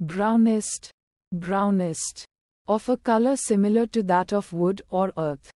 brownest, brownest, of a color similar to that of wood or earth.